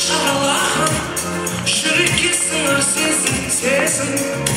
шаралаған жүрекке сіңір сезім сезім